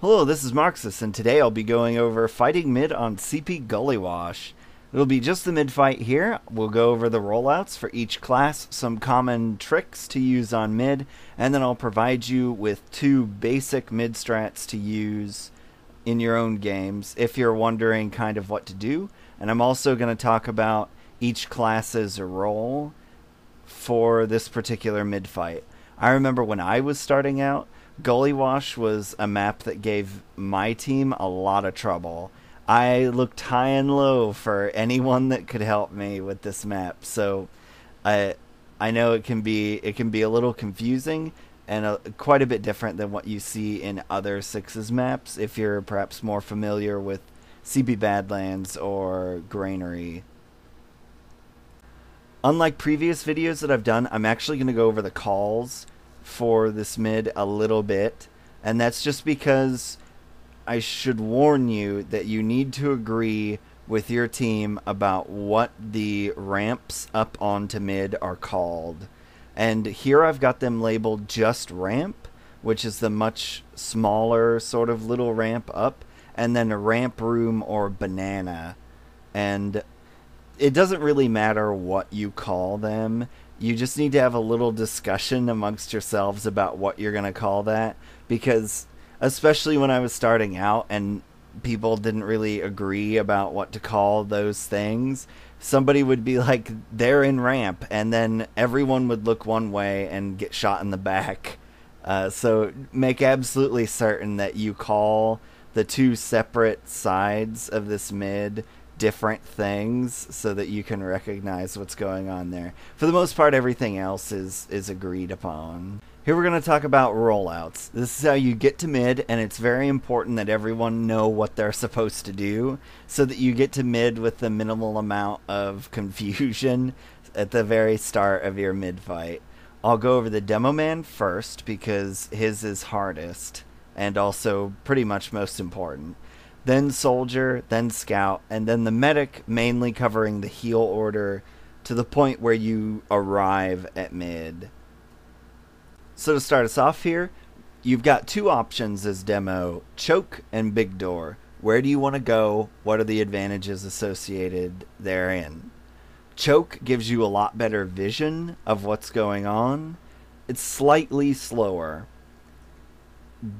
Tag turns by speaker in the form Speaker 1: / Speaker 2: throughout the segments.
Speaker 1: Hello, this is Marxist, and today I'll be going over fighting mid on CP Gullywash. It'll be just the mid fight here. We'll go over the rollouts for each class, some common tricks to use on mid, and then I'll provide you with two basic mid strats to use in your own games if you're wondering kind of what to do. And I'm also going to talk about each class's role for this particular mid fight. I remember when I was starting out, Gullywash was a map that gave my team a lot of trouble. I looked high and low for anyone that could help me with this map. So I I know it can be it can be a little confusing and a, quite a bit different than what you see in other sixes maps if you're perhaps more familiar with CP Badlands or Granary. Unlike previous videos that I've done, I'm actually going to go over the calls for this mid a little bit, and that's just because I should warn you that you need to agree with your team about what the ramps up onto mid are called. And here I've got them labeled just ramp, which is the much smaller sort of little ramp up, and then a ramp room or banana. And it doesn't really matter what you call them you just need to have a little discussion amongst yourselves about what you're going to call that because especially when I was starting out and people didn't really agree about what to call those things somebody would be like they're in ramp and then everyone would look one way and get shot in the back. Uh, so make absolutely certain that you call the two separate sides of this mid different things so that you can recognize what's going on there. For the most part, everything else is is agreed upon. Here we're going to talk about rollouts. This is how you get to mid, and it's very important that everyone know what they're supposed to do so that you get to mid with the minimal amount of confusion at the very start of your mid fight. I'll go over the demo man first because his is hardest and also pretty much most important then soldier, then scout, and then the medic mainly covering the heal order to the point where you arrive at mid. So to start us off here, you've got two options as demo, choke and big door. Where do you want to go? What are the advantages associated therein? Choke gives you a lot better vision of what's going on. It's slightly slower,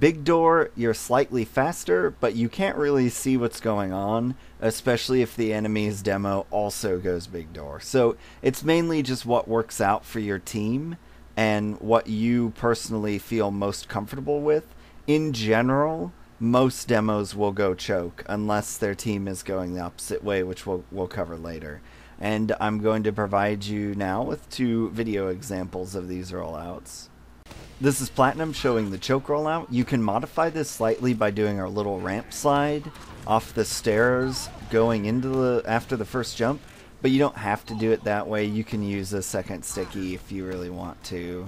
Speaker 1: Big door, you're slightly faster, but you can't really see what's going on, especially if the enemy's demo also goes big door. So it's mainly just what works out for your team and what you personally feel most comfortable with. In general, most demos will go choke unless their team is going the opposite way, which we'll, we'll cover later. And I'm going to provide you now with two video examples of these rollouts. This is Platinum showing the choke rollout. You can modify this slightly by doing our little ramp slide off the stairs going into the after the first jump, but you don't have to do it that way. You can use a second sticky if you really want to.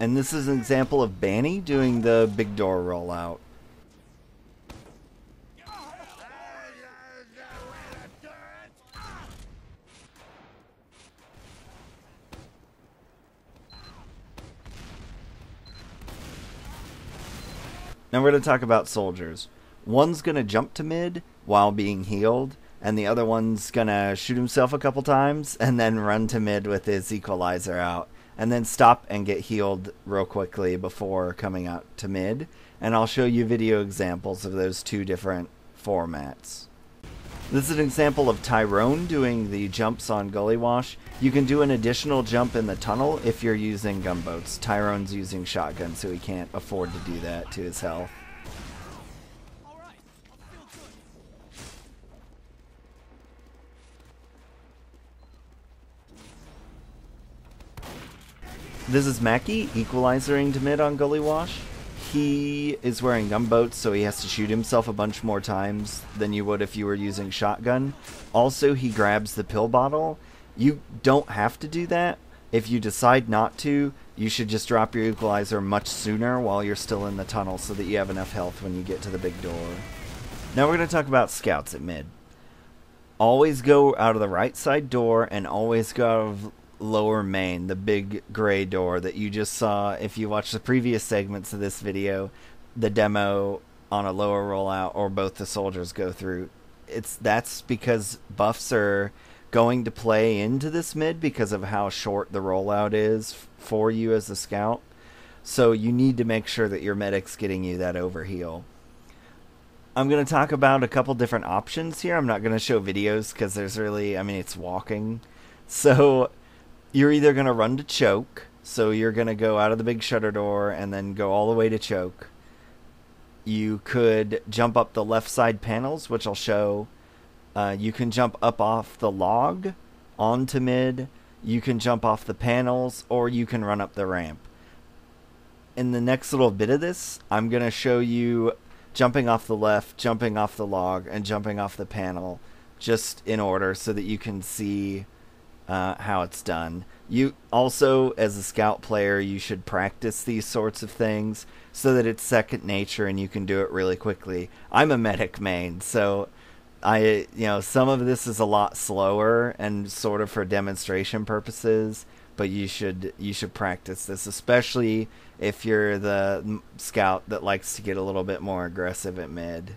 Speaker 1: And this is an example of Banny doing the big door rollout. Now we're going to talk about soldiers. One's going to jump to mid while being healed, and the other one's going to shoot himself a couple times and then run to mid with his equalizer out, and then stop and get healed real quickly before coming out to mid. And I'll show you video examples of those two different formats. This is an example of Tyrone doing the jumps on Gullywash. You can do an additional jump in the tunnel if you're using gunboats. Tyrone's using shotgun, so he can't afford to do that to his health. This is Mackie, equalizing to mid on Gullywash he is wearing gunboats, so he has to shoot himself a bunch more times than you would if you were using shotgun. Also, he grabs the pill bottle. You don't have to do that. If you decide not to, you should just drop your equalizer much sooner while you're still in the tunnel so that you have enough health when you get to the big door. Now we're going to talk about scouts at mid. Always go out of the right side door and always go out of lower main, the big gray door that you just saw if you watch the previous segments of this video, the demo on a lower rollout or both the soldiers go through. It's that's because buffs are going to play into this mid because of how short the rollout is for you as a scout. So you need to make sure that your medic's getting you that overheal. I'm going to talk about a couple different options here. I'm not going to show videos because there's really, I mean, it's walking. So you're either going to run to choke. So you're going to go out of the big shutter door and then go all the way to choke. You could jump up the left side panels, which I'll show. Uh, you can jump up off the log onto mid. You can jump off the panels, or you can run up the ramp. In the next little bit of this, I'm going to show you jumping off the left, jumping off the log, and jumping off the panel, just in order so that you can see uh, how it's done. You also, as a scout player, you should practice these sorts of things so that it's second nature and you can do it really quickly. I'm a medic main, so I, you know, some of this is a lot slower and sort of for demonstration purposes, but you should you should practice this, especially if you're the scout that likes to get a little bit more aggressive at mid.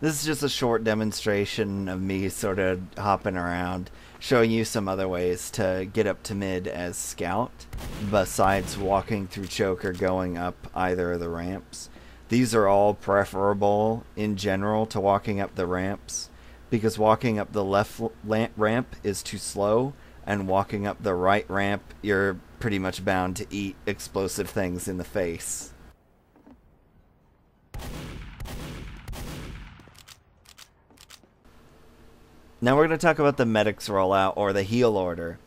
Speaker 1: This is just a short demonstration of me sort of hopping around, showing you some other ways to get up to mid as scout, besides walking through choke or going up either of the ramps. These are all preferable in general to walking up the ramps, because walking up the left ramp is too slow, and walking up the right ramp, you're pretty much bound to eat explosive things in the face. Now we're going to talk about the medic's rollout or the heal order.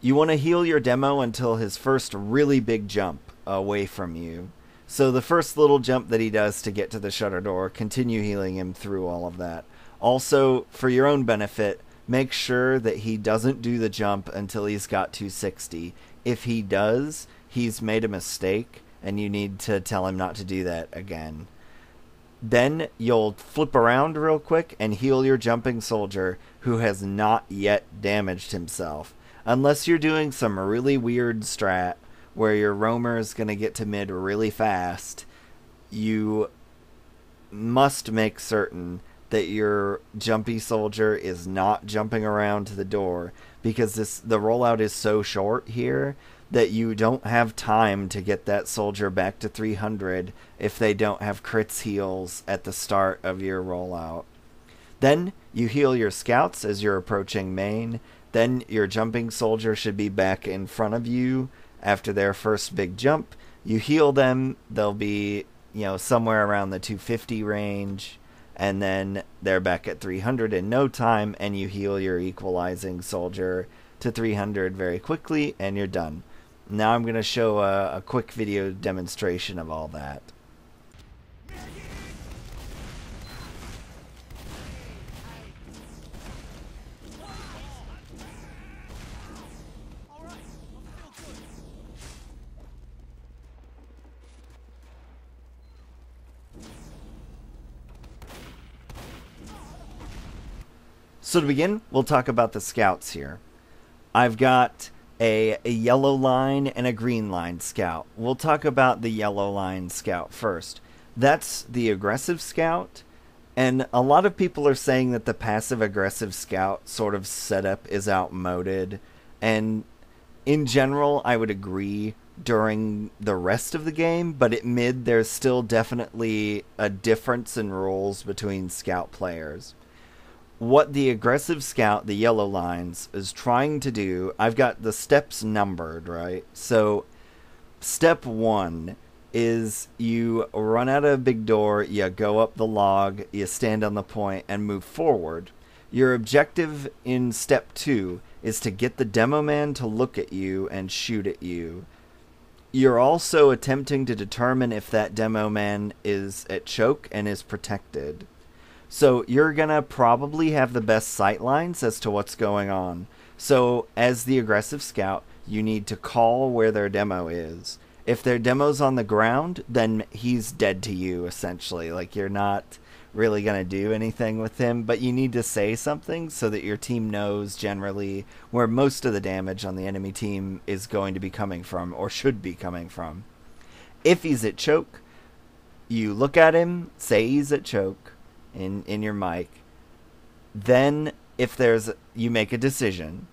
Speaker 1: You want to heal your demo until his first really big jump away from you. So the first little jump that he does to get to the shutter door, continue healing him through all of that. Also, for your own benefit, make sure that he doesn't do the jump until he's got 260. If he does, he's made a mistake, and you need to tell him not to do that again. Then you'll flip around real quick and heal your jumping soldier who has not yet damaged himself. Unless you're doing some really weird strat where your roamer is going to get to mid really fast, you must make certain that your jumpy soldier is not jumping around to the door because this the rollout is so short here that you don't have time to get that soldier back to 300 if they don't have crits heals at the start of your rollout. Then you heal your scouts as you're approaching main. Then your jumping soldier should be back in front of you after their first big jump. You heal them, they'll be, you know, somewhere around the 250 range, and then they're back at 300 in no time, and you heal your equalizing soldier to 300 very quickly, and you're done. Now I'm going to show a, a quick video demonstration of all that. So to begin, we'll talk about the scouts here. I've got a, a yellow line and a green line scout. We'll talk about the yellow line scout first. That's the aggressive scout. And a lot of people are saying that the passive aggressive scout sort of setup is outmoded. And in general, I would agree during the rest of the game, but at mid, there's still definitely a difference in rules between scout players what the aggressive scout, the yellow lines, is trying to do, I've got the steps numbered, right? So, step one is you run out of a big door, you go up the log, you stand on the point, and move forward. Your objective in step two is to get the demo man to look at you and shoot at you. You're also attempting to determine if that demo man is at choke and is protected. So you're going to probably have the best sight lines as to what's going on. So as the aggressive scout, you need to call where their demo is. If their demo's on the ground, then he's dead to you essentially. Like you're not really going to do anything with him, but you need to say something so that your team knows generally where most of the damage on the enemy team is going to be coming from or should be coming from. If he's at choke, you look at him, say he's at choke in in your mic. Then if there's you make a decision.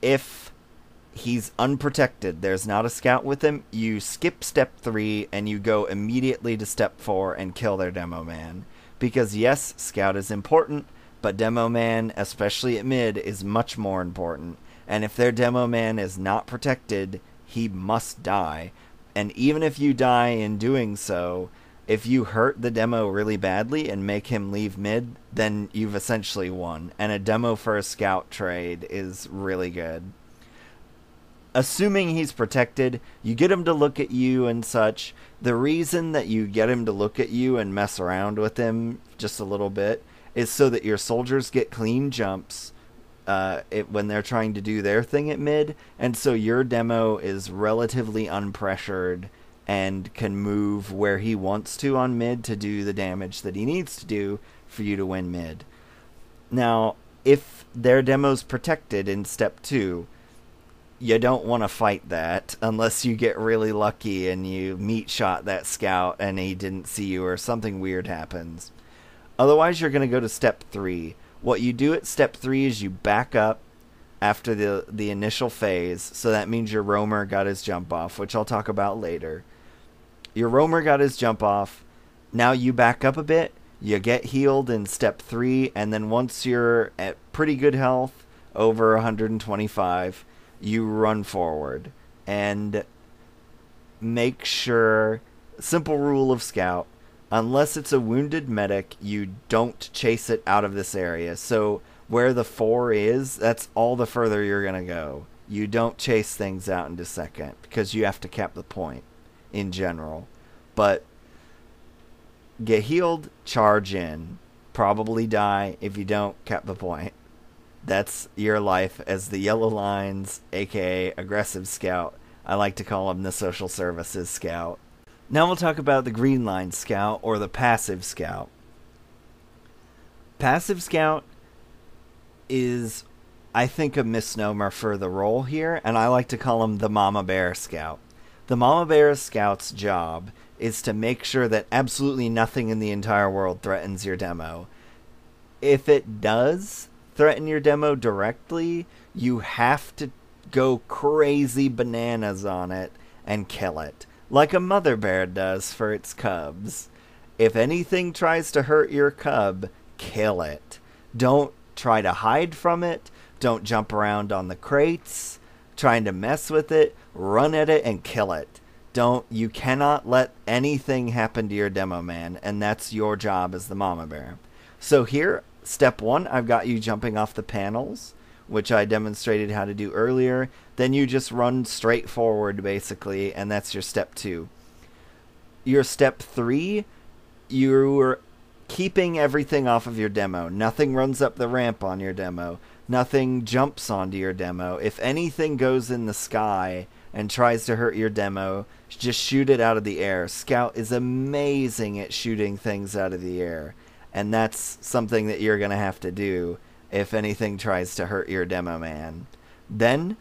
Speaker 1: If he's unprotected, there's not a scout with him, you skip step 3 and you go immediately to step 4 and kill their demo man. Because yes, scout is important, but demo man, especially at mid, is much more important. And if their demo man is not protected, he must die. And even if you die in doing so, if you hurt the demo really badly and make him leave mid, then you've essentially won. And a demo for a scout trade is really good assuming he's protected, you get him to look at you and such. The reason that you get him to look at you and mess around with him just a little bit is so that your soldiers get clean jumps uh, it, when they're trying to do their thing at mid, and so your demo is relatively unpressured and can move where he wants to on mid to do the damage that he needs to do for you to win mid. Now, if their demo's protected in step two, you don't want to fight that unless you get really lucky and you meat shot that scout and he didn't see you or something weird happens. Otherwise, you're going to go to step three. What you do at step three is you back up after the the initial phase, so that means your roamer got his jump off, which I'll talk about later. Your roamer got his jump off. Now you back up a bit. You get healed in step three, and then once you're at pretty good health, over 125, you run forward and make sure simple rule of scout unless it's a wounded medic you don't chase it out of this area so where the 4 is that's all the further you're going to go you don't chase things out into second because you have to cap the point in general but get healed charge in probably die if you don't cap the point that's your life as the Yellow Lines, aka Aggressive Scout. I like to call him the Social Services Scout. Now we'll talk about the Green Line Scout or the Passive Scout. Passive Scout is, I think, a misnomer for the role here, and I like to call him the Mama Bear Scout. The Mama Bear Scout's job is to make sure that absolutely nothing in the entire world threatens your demo. If it does, threaten your demo directly, you have to go crazy bananas on it and kill it, like a mother bear does for its cubs. If anything tries to hurt your cub, kill it. Don't try to hide from it. Don't jump around on the crates trying to mess with it. Run at it and kill it. Don't you cannot let anything happen to your demo man, and that's your job as the mama bear. So here Step one, I've got you jumping off the panels, which I demonstrated how to do earlier. Then you just run straight forward, basically, and that's your step two. Your step three, you're keeping everything off of your demo. Nothing runs up the ramp on your demo. Nothing jumps onto your demo. If anything goes in the sky and tries to hurt your demo, just shoot it out of the air. Scout is amazing at shooting things out of the air and that's something that you're going to have to do if anything tries to hurt your demo man. Then,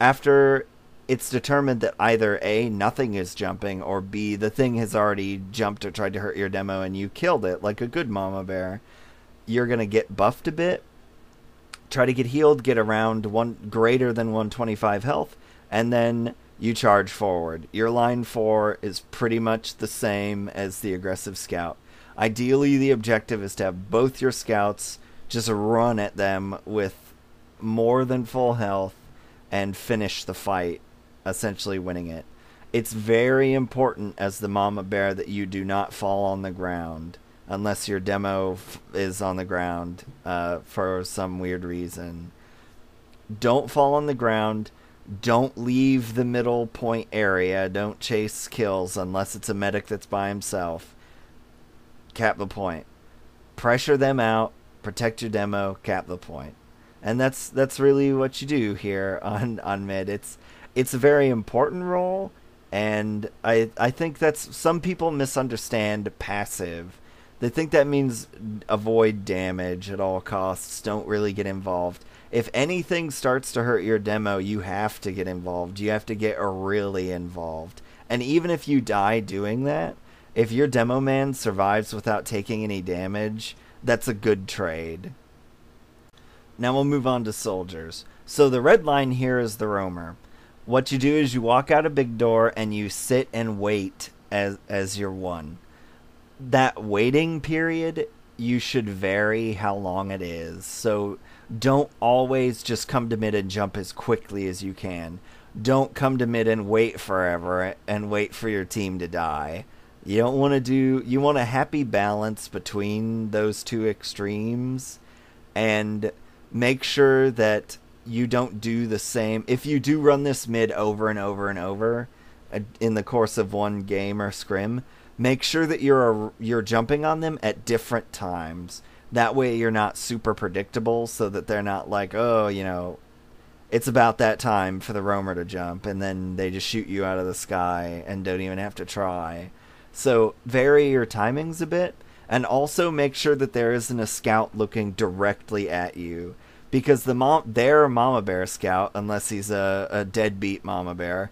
Speaker 1: after it's determined that either A, nothing is jumping, or B, the thing has already jumped or tried to hurt your demo and you killed it like a good mama bear, you're going to get buffed a bit, try to get healed, get around one greater than 125 health, and then you charge forward. Your line 4 is pretty much the same as the aggressive scout. Ideally, the objective is to have both your scouts just run at them with more than full health and finish the fight, essentially winning it. It's very important as the mama bear that you do not fall on the ground unless your demo f- is on the ground uh, for some weird reason. Don't fall on the ground. Don't leave the middle point area. Don't chase kills unless it's a medic that's by himself cap the point. Pressure them out, protect your demo, cap the point. And that's that's really what you do here on on mid. It's it's a very important role and I I think that's some people misunderstand passive They think that means avoid damage at all costs. Don't really get involved. If anything starts to hurt your demo, you have to get involved. You have to get really involved. And even if you die doing that, if your demo man survives without taking any damage, that's a good trade. Now we'll move on to soldiers. So the red line here is the roamer. What you do is you walk out a big door and you sit and wait as as your one that waiting period you should vary how long it is. So don't always just come to mid and jump as quickly as you can. Don't come to mid and wait forever and wait for your team to die. You don't want to do you want a happy balance between those two extremes and make sure that you don't do the same. If you do run this mid over and over and over uh, in the course of one game or scrim, make sure that you're you're jumping on them at different times. That way you're not super predictable so that they're not like, "Oh, you know, it's about that time for the roamer to jump and then they just shoot you out of the sky and don't even have to try." So, vary your timings a bit and also make sure that there isn't a scout looking directly at you because the mom their mama bear scout unless he's a, a deadbeat mama bear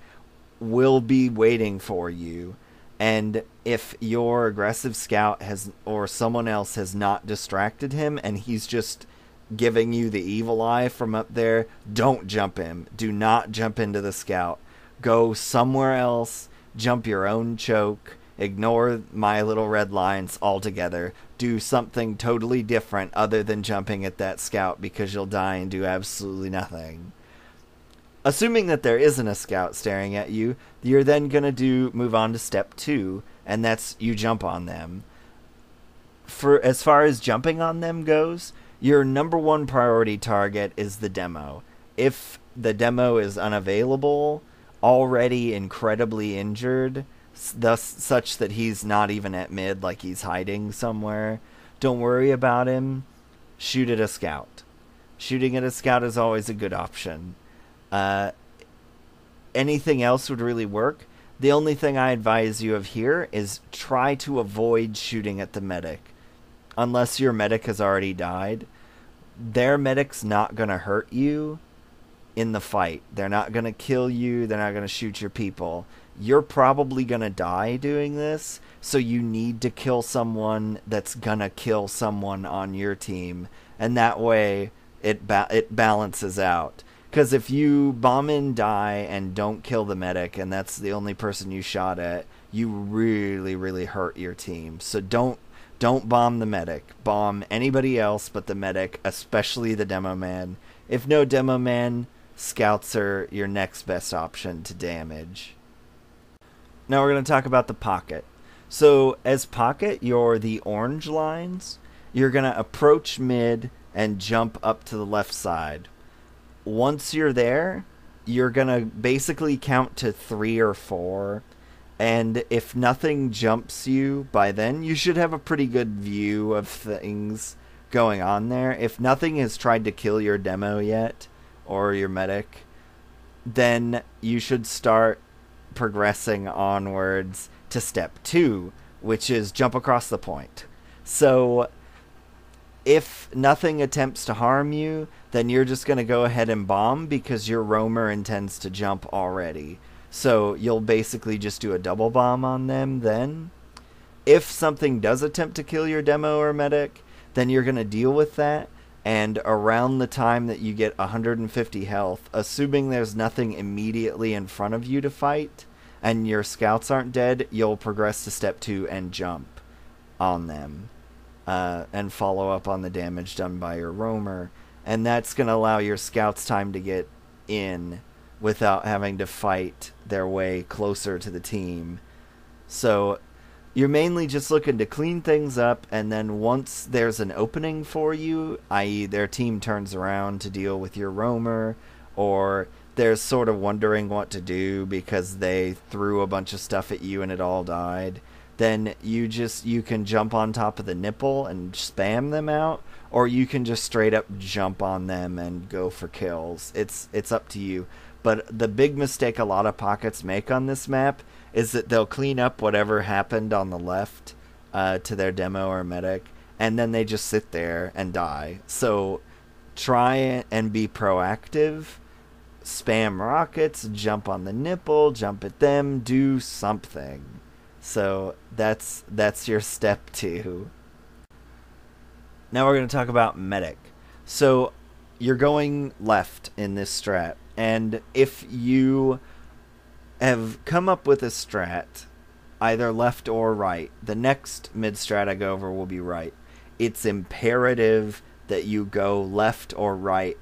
Speaker 1: will be waiting for you and if your aggressive scout has or someone else has not distracted him and he's just giving you the evil eye from up there, don't jump him. Do not jump into the scout. Go somewhere else, jump your own choke, ignore my little red lines altogether. Do something totally different other than jumping at that scout because you'll die and do absolutely nothing. Assuming that there isn't a scout staring at you, you're then going to do move on to step 2 and that's you jump on them. For as far as jumping on them goes, your number one priority target is the demo. If the demo is unavailable, already incredibly injured, thus such that he's not even at mid like he's hiding somewhere, don't worry about him. Shoot at a scout. Shooting at a scout is always a good option. Uh, anything else would really work. The only thing I advise you of here is try to avoid shooting at the medic. Unless your medic has already died. Their medic's not going to hurt you in the fight. They're not going to kill you. They're not going to shoot your people. You're probably going to die doing this. So you need to kill someone that's going to kill someone on your team. And that way it, ba- it balances out because if you bomb and die and don't kill the medic, and that's the only person you shot at, you really, really hurt your team. So don't don't bomb the medic. Bomb anybody else but the medic, especially the demo man. If no demo man, scouts are your next best option to damage. Now we're going to talk about the pocket. So as pocket, you're the orange lines. You're going to approach mid and jump up to the left side once you're there, you're gonna basically count to three or four. And if nothing jumps you by then, you should have a pretty good view of things going on there. If nothing has tried to kill your demo yet, or your medic, then you should start progressing onwards to step two, which is jump across the point. So if nothing attempts to harm you, then you're just going to go ahead and bomb because your roamer intends to jump already. So you'll basically just do a double bomb on them then. If something does attempt to kill your demo or medic, then you're going to deal with that. And around the time that you get 150 health, assuming there's nothing immediately in front of you to fight, and your scouts aren't dead, you'll progress to step 2 and jump on them uh, and follow up on the damage done by your roamer. And that's going to allow your scouts time to get in without having to fight their way closer to the team. So you're mainly just looking to clean things up, and then once there's an opening for you, i.e., their team turns around to deal with your roamer, or they're sort of wondering what to do because they threw a bunch of stuff at you and it all died then you just you can jump on top of the nipple and spam them out or you can just straight up jump on them and go for kills it's it's up to you but the big mistake a lot of pockets make on this map is that they'll clean up whatever happened on the left uh, to their demo or medic, and then they just sit there and die. So try and be proactive. Spam rockets, jump on the nipple, jump at them, do something. So that's that's your step two. Now we're going to talk about medic. So you're going left in this strat, and if you have come up with a strat, either left or right, the next mid strat I go over will be right. It's imperative that you go left or right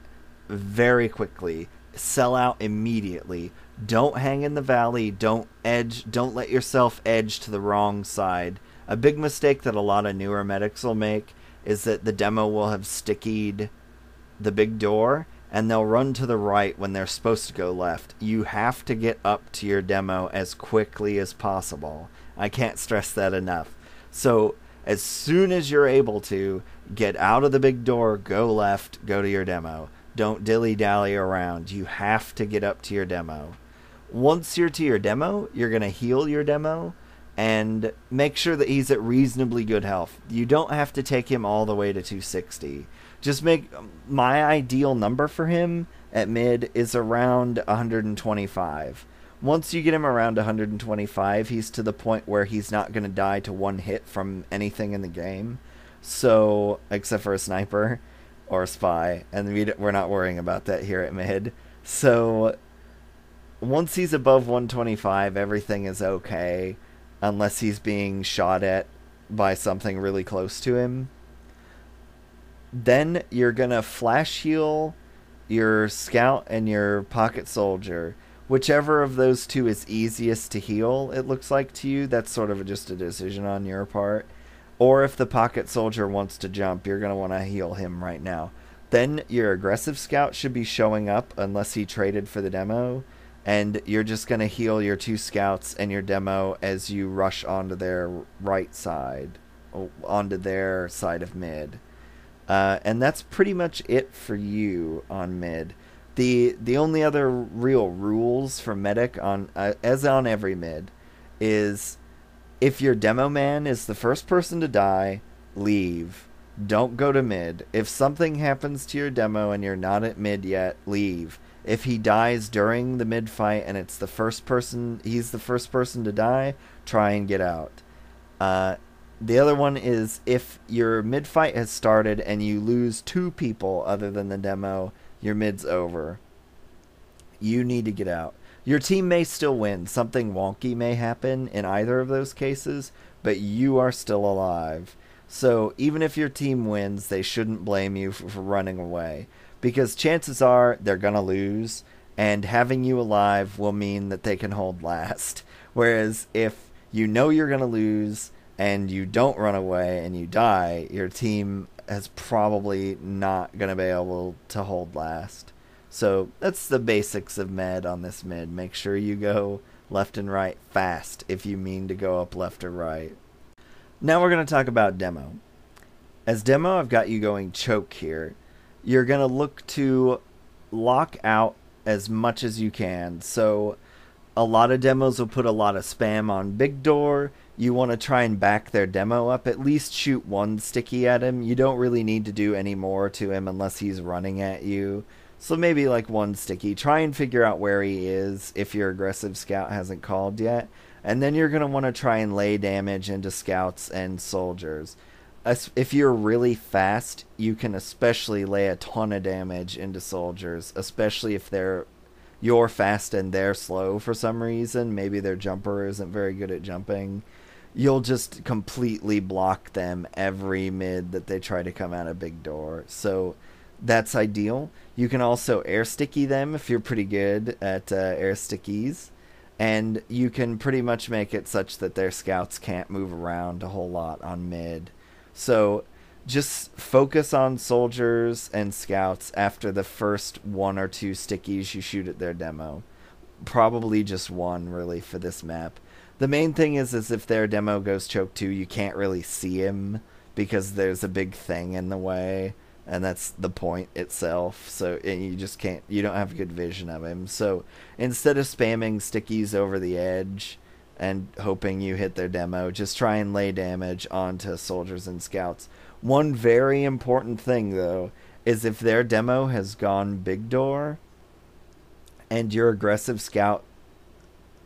Speaker 1: very quickly. Sell out immediately. Don't hang in the valley. Don't edge. Don't let yourself edge to the wrong side. A big mistake that a lot of newer medics will make is that the demo will have stickied the big door and they'll run to the right when they're supposed to go left. You have to get up to your demo as quickly as possible. I can't stress that enough. So, as soon as you're able to, get out of the big door, go left, go to your demo. Don't dilly dally around. You have to get up to your demo. Once you're to your demo, you're going to heal your demo and make sure that he's at reasonably good health. You don't have to take him all the way to 260 just make my ideal number for him at mid is around 125. Once you get him around 125, he's to the point where he's not going to die to one hit from anything in the game. So, except for a sniper or a spy, and we we're not worrying about that here at mid. So, once he's above 125, everything is okay, unless he's being shot at by something really close to him then you're gonna flash heal your scout and your pocket soldier. Whichever of those two is easiest to heal, it looks like to you. That's sort of just a decision on your part. Or if the pocket soldier wants to jump, you're gonna want to heal him right now. Then your aggressive scout should be showing up unless he traded for the demo. And you're just going to heal your two scouts and your demo as you rush onto their right side, onto their side of mid. Uh, and that's pretty much it for you on mid. The the only other real rules for medic on uh, as on every mid is if your demo man is the first person to die, leave. Don't go to mid. If something happens to your demo and you're not at mid yet, leave. If he dies during the mid fight and it's the first person, he's the first person to die, try and get out. Uh, the other one is if your mid fight has started and you lose two people other than the demo, your mid's over. You need to get out. Your team may still win. Something wonky may happen in either of those cases, but you are still alive. So even if your team wins, they shouldn't blame you for, for running away. Because chances are they're going to lose, and having you alive will mean that they can hold last. Whereas if you know you're going to lose and you don't run away and you die, your team is probably not going to be able to hold last. So that's the basics of med on this mid. Make sure you go left and right fast if you mean to go up left or right. Now we're going to talk about demo. As demo, I've got you going choke here. You're going to look to lock out as much as you can. So a lot of demos will put a lot of spam on big door you want to try and back their demo up, at least shoot one sticky at him. You don't really need to do any more to him unless he's running at you. So maybe like one sticky. Try and figure out where he is if your aggressive scout hasn't called yet. And then you're going to want to try and lay damage into scouts and soldiers. If you're really fast, you can especially lay a ton of damage into soldiers, especially if they're you're fast and they're slow for some reason. Maybe their jumper isn't very good at jumping you'll just completely block them every mid that they try to come out a big door. So that's ideal. You can also air sticky them if you're pretty good at uh, air stickies. And you can pretty much make it such that their scouts can't move around a whole lot on mid. So just focus on soldiers and scouts after the first one or two stickies you shoot at their demo. Probably just one, really, for this map the main thing is is if their demo goes choke two, you can't really see him because there's a big thing in the way, and that's the point itself. So you just can't, you don't have good vision of him. So instead of spamming stickies over the edge, and hoping you hit their demo. Just try and lay damage onto soldiers and scouts. One very important thing, though, is if their demo has gone big door and your aggressive scout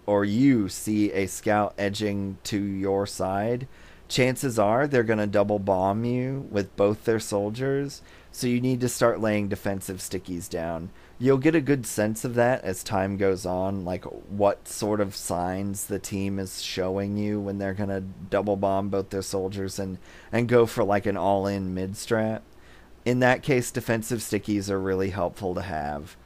Speaker 1: or you see a scout edging to your side, chances are they're going to double bomb you with both their soldiers. So you need to start laying defensive stickies down. You'll get a good sense of that as time goes on, like what sort of signs the team is showing you when they're going to double bomb both their soldiers and, and go for like an all in mid strat. In that case, defensive stickies are really helpful to have.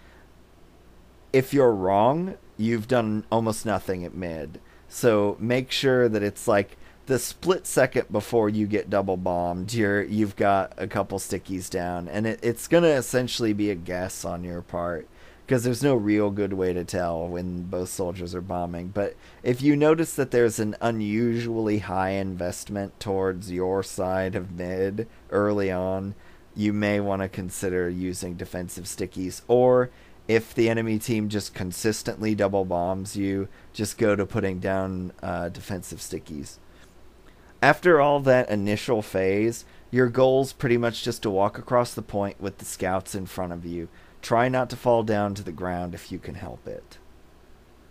Speaker 1: If you're wrong, you've done almost nothing at mid. So make sure that it's like the split second before you get double bombed, you're you've got a couple stickies down, and it, it's gonna essentially be a guess on your part because there's no real good way to tell when both soldiers are bombing. But if you notice that there's an unusually high investment towards your side of mid early on, you may want to consider using defensive stickies or if the enemy team just consistently double bombs you, just go to putting down uh, defensive stickies. After all that initial phase, your goal's pretty much just to walk across the point with the scouts in front of you. Try not to fall down to the ground if you can help it.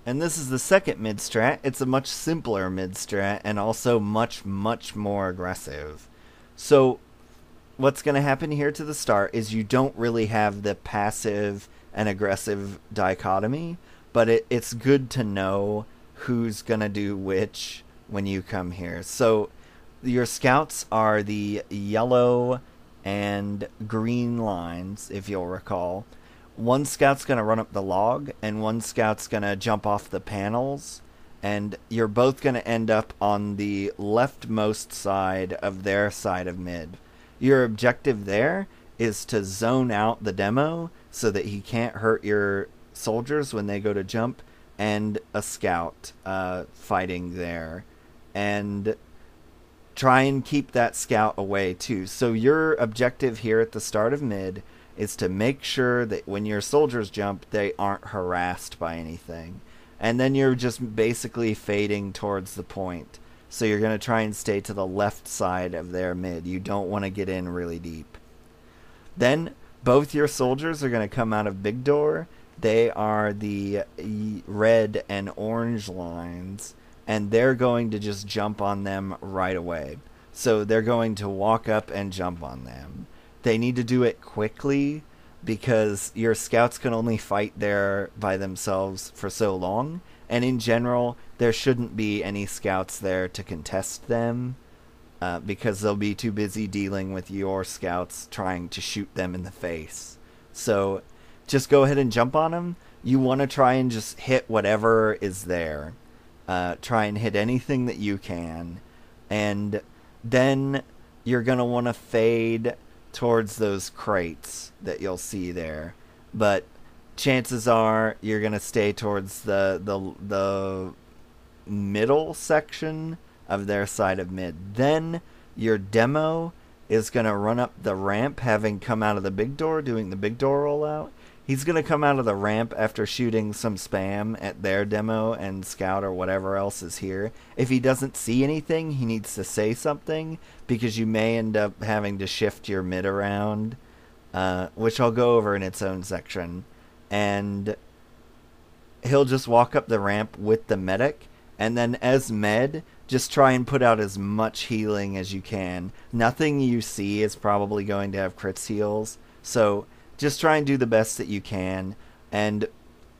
Speaker 1: And this is the second mid strat. It's a much simpler mid strat and also much, much more aggressive. So, what's going to happen here to the start is you don't really have the passive and aggressive dichotomy, but it, it's good to know who's going to do which when you come here. So, your scouts are the yellow and green lines, if you'll recall. One scout's going to run up the log, and one scout's going to jump off the panels, and you're both going to end up on the leftmost side of their side of mid. Your objective there is to zone out the demo so that he can't hurt your soldiers when they go to jump, and a scout uh, fighting there. And try and keep that scout away too. So your objective here at the start of mid is to make sure that when your soldiers jump, they aren't harassed by anything. And then you're just basically fading towards the point. So you're going to try and stay to the left side of their mid. You don't want to get in really deep. Then both your soldiers are going to come out of big door. They are the uh, red and orange lines and they're going to just jump on them right away. So they're going to walk up and jump on them. They need to do it quickly because your scouts can only fight there by themselves for so long. And in general, there shouldn't be any scouts there to contest them uh, because they'll be too busy dealing with your scouts trying to shoot them in the face. So just go ahead and jump on them. You want to try and just hit whatever is there uh, try and hit anything that you can, and then you're gonna want to fade towards those crates that you'll see there. But chances are you're gonna stay towards the the the middle section of their side of mid. Then your demo is gonna run up the ramp, having come out of the big door, doing the big door rollout, He's going to come out of the ramp after shooting some spam at their demo and scout or whatever else is here. If he doesn't see anything, he needs to say something because you may end up having to shift your mid around, uh, which I'll go over in its own section. And he'll just walk up the ramp with the medic, and then as med, just try and put out as much healing as you can. Nothing you see is probably going to have crits heals, so just try and do the best that you can and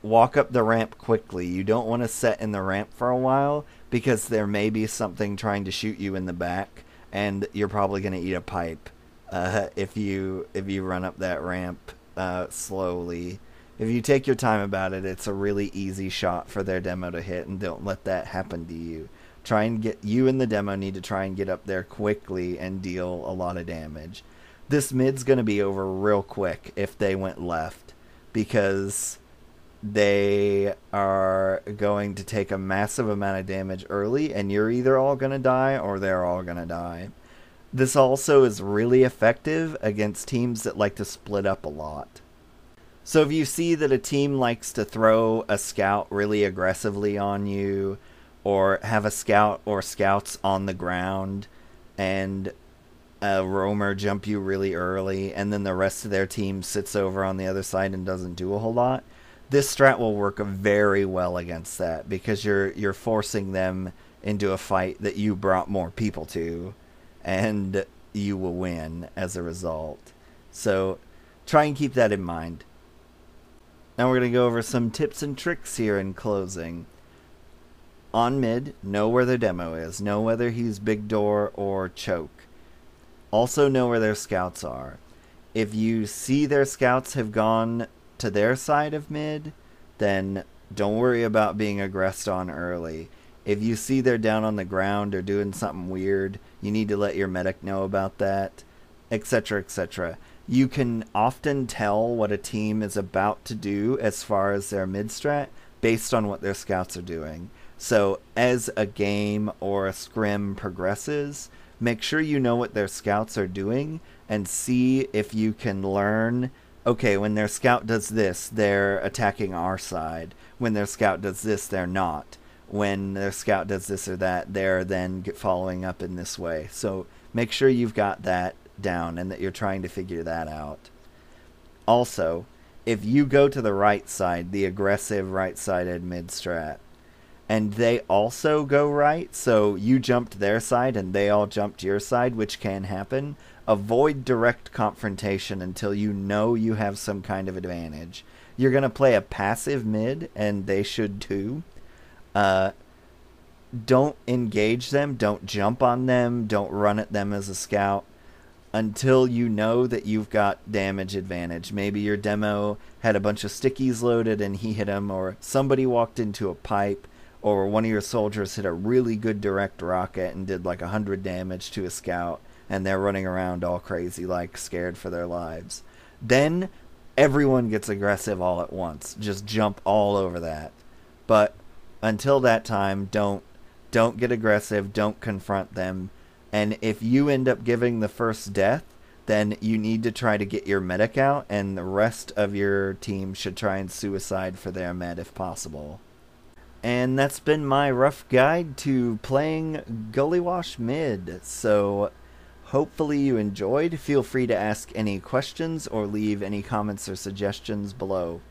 Speaker 1: walk up the ramp quickly. You don't want to set in the ramp for a while because there may be something trying to shoot you in the back and you're probably going to eat a pipe uh, if you if you run up that ramp uh, slowly. If you take your time about it, it's a really easy shot for their demo to hit, and don't let that happen to you. Try and get you and the demo need to try and get up there quickly and deal a lot of damage this mid's going to be over real quick if they went left because they are going to take a massive amount of damage early and you're either all going to die or they're all going to die. This also is really effective against teams that like to split up a lot. So if you see that a team likes to throw a scout really aggressively on you or have a scout or scouts on the ground and roamer jump you really early and then the rest of their team sits over on the other side and doesn't do a whole lot. This strat will work very well against that because you're you're forcing them into a fight that you brought more people to and you will win as a result. So try and keep that in mind. Now we're going to go over some tips and tricks here in closing. On mid, know where their demo is. Know whether he's big door or choke. Also know where their scouts are. If you see their scouts have gone to their side of mid, then don't worry about being aggressed on early. If you see they're down on the ground or doing something weird, you need to let your medic know about that, etc., etc. You can often tell what a team is about to do as far as their mid strat based on what their scouts are doing. So, as a game or a scrim progresses, make sure you know what their scouts are doing and see if you can learn okay, when their scout does this, they're attacking our side. When their scout does this, they're not. When their scout does this or that, they're then following up in this way. So make sure you've got that down and that you're trying to figure that out. Also, if you go to the right side, the aggressive right sided mid strat, and they also go right, so you jumped their side and they all jumped your side, which can happen. Avoid direct confrontation until you know you have some kind of advantage. You're going to play a passive mid, and they should too. Uh, don't engage them, don't jump on them, don't run at them as a scout until you know that you've got damage advantage. Maybe your demo had a bunch of stickies loaded and he hit them, or somebody walked into a pipe or one of your soldiers hit a really good direct rocket and did like a hundred damage to a scout, and they're running around all crazy, like scared for their lives. Then everyone gets aggressive all at once. Just jump all over that. But until that time, don't don't get aggressive. Don't confront them. And if you end up giving the first death, then you need to try to get your medic out, and the rest of your team should try and suicide for their med if possible. And that's been my rough guide to playing Gullywash Mid. So hopefully you enjoyed. Feel free to ask any questions or leave any comments or suggestions below.